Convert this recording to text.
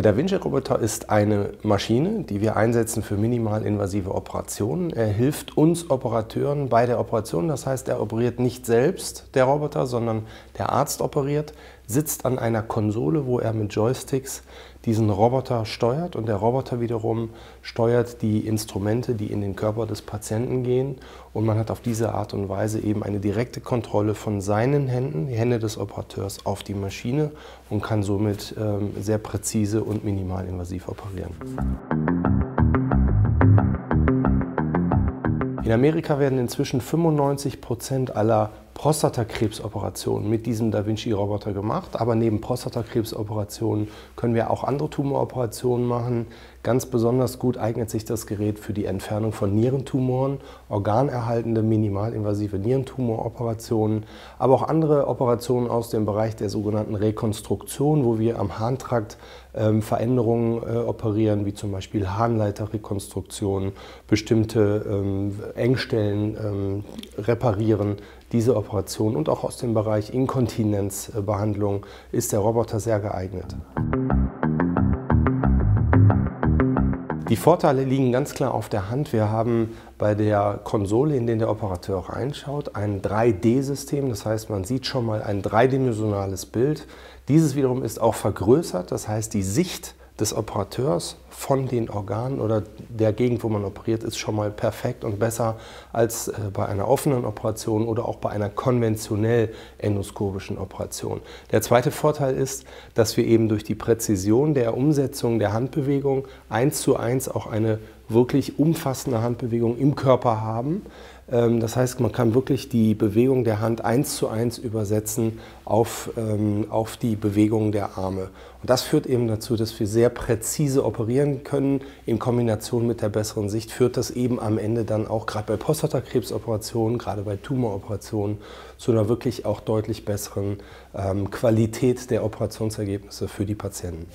Der Da Vinci-Roboter ist eine Maschine, die wir einsetzen für minimalinvasive Operationen. Er hilft uns Operateuren bei der Operation. Das heißt, er operiert nicht selbst, der Roboter, sondern der Arzt operiert, sitzt an einer Konsole, wo er mit Joysticks diesen Roboter steuert und der Roboter wiederum steuert die Instrumente, die in den Körper des Patienten gehen und man hat auf diese Art und Weise eben eine direkte Kontrolle von seinen Händen, die Hände des Operateurs auf die Maschine und kann somit ähm, sehr präzise und minimalinvasiv operieren. In Amerika werden inzwischen 95 Prozent aller Prostatakrebsoperationen mit diesem Da Vinci-Roboter gemacht. Aber neben Prostatakrebsoperationen können wir auch andere Tumoroperationen machen. Ganz besonders gut eignet sich das Gerät für die Entfernung von Nierentumoren, organerhaltende minimalinvasive Nierentumoroperationen, aber auch andere Operationen aus dem Bereich der sogenannten Rekonstruktion, wo wir am Harntrakt ähm, Veränderungen äh, operieren, wie zum Beispiel Harnleiterrekonstruktion, bestimmte ähm, Engstellen ähm, reparieren. Diese Operation und auch aus dem Bereich Inkontinenzbehandlung ist der Roboter sehr geeignet. Die Vorteile liegen ganz klar auf der Hand. Wir haben bei der Konsole, in der der Operateur reinschaut, ein 3D-System. Das heißt, man sieht schon mal ein dreidimensionales Bild. Dieses wiederum ist auch vergrößert. Das heißt, die Sicht des Operateurs von den Organen oder der Gegend, wo man operiert, ist schon mal perfekt und besser als äh, bei einer offenen Operation oder auch bei einer konventionell endoskopischen Operation. Der zweite Vorteil ist, dass wir eben durch die Präzision der Umsetzung der Handbewegung eins zu eins auch eine wirklich umfassende Handbewegung im Körper haben. Ähm, das heißt, man kann wirklich die Bewegung der Hand eins zu eins übersetzen auf, ähm, auf die Bewegung der Arme. Und das führt eben dazu, dass wir sehr präzise operieren können. In Kombination mit der besseren Sicht führt das eben am Ende dann auch gerade bei Prostatakrebsoperationen, gerade bei Tumoroperationen zu einer wirklich auch deutlich besseren ähm, Qualität der Operationsergebnisse für die Patienten.